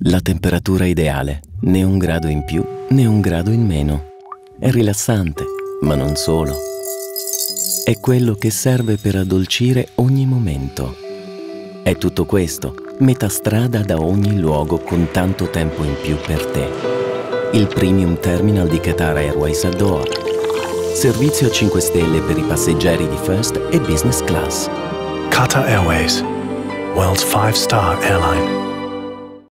La temperatura ideale, né un grado in più né un grado in meno. È rilassante, ma non solo. È quello che serve per addolcire ogni momento. È tutto questo, metà strada da ogni luogo con tanto tempo in più per te. Il Premium Terminal di Qatar Airways a Doha. Servizio a 5 stelle per i passeggeri di First e Business Class. Qatar Airways, world's 5-star airline.